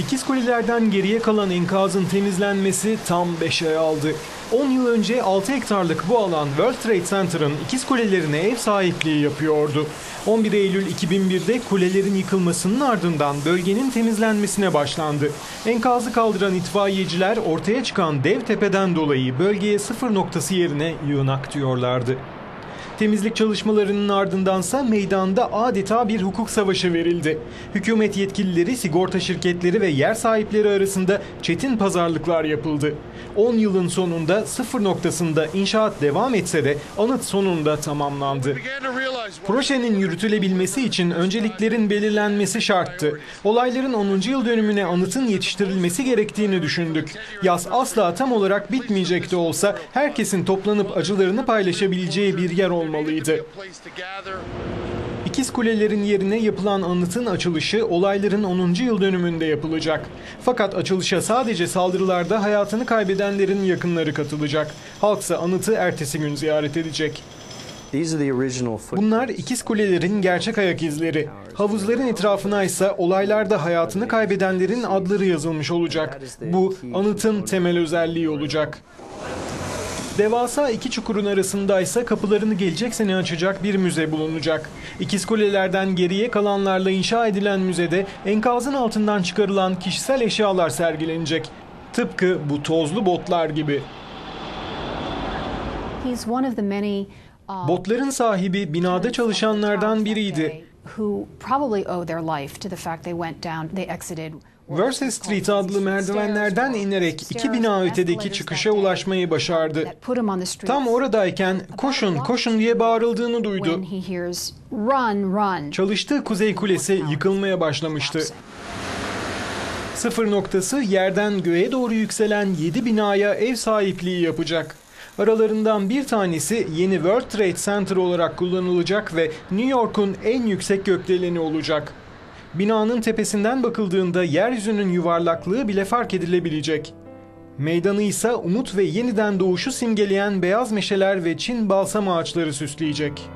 İkiz kulelerden geriye kalan enkazın temizlenmesi tam 5 ay aldı. 10 yıl önce 6 hektarlık bu alan World Trade Center'ın ikiz kulelerine ev sahipliği yapıyordu. 11 Eylül 2001'de kulelerin yıkılmasının ardından bölgenin temizlenmesine başlandı. Enkazı kaldıran itfaiyeciler ortaya çıkan dev tepeden dolayı bölgeye sıfır noktası yerine yığınak diyorlardı. Temizlik çalışmalarının ardındansa meydanda adeta bir hukuk savaşı verildi. Hükümet yetkilileri, sigorta şirketleri ve yer sahipleri arasında çetin pazarlıklar yapıldı. 10 yılın sonunda sıfır noktasında inşaat devam etse de anıt sonunda tamamlandı. Projenin yürütülebilmesi için önceliklerin belirlenmesi şarttı. Olayların 10. yıl dönümüne anıtın yetiştirilmesi gerektiğini düşündük. Yaz asla tam olarak bitmeyecek de olsa herkesin toplanıp acılarını paylaşabileceği bir yer olmalıydı. İkiz Kulelerin yerine yapılan anıtın açılışı olayların 10. yıl dönümünde yapılacak. Fakat açılışa sadece saldırılarda hayatını kaybedenlerin yakınları katılacak. Halksa anıtı ertesi gün ziyaret edecek. Bunlar ikiz kulelerin gerçek ayak izleri. Havuzların etrafına ise olaylarda hayatını kaybedenlerin adları yazılmış olacak. Bu anıtın temel özelliği olacak. Devasa iki çukurun arasında ise kapılarını gelecek sene açacak bir müze bulunacak. İkiz kulelerden geriye kalanlarla inşa edilen müzede enkazın altından çıkarılan kişisel eşyalar sergilenecek. Tıpkı bu tozlu botlar gibi. Uh, Botların sahibi binada çalışanlardan biriydi. Versailles Street adlı merdivenlerden inerek iki bina ötedeki çıkışa ulaşmayı başardı. Tam oradayken koşun koşun diye bağırıldığını duydu. Çalıştığı Kuzey Kulesi yıkılmaya başlamıştı. Sıfır noktası yerden göğe doğru yükselen 7 binaya ev sahipliği yapacak. Aralarından bir tanesi yeni World Trade Center olarak kullanılacak ve New York'un en yüksek gökdeleni olacak. Binanın tepesinden bakıldığında yeryüzünün yuvarlaklığı bile fark edilebilecek. Meydanı ise umut ve yeniden doğuşu simgeleyen beyaz meşeler ve Çin balsam ağaçları süsleyecek.